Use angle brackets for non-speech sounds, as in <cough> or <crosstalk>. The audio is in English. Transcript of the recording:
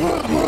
Whoa! <laughs>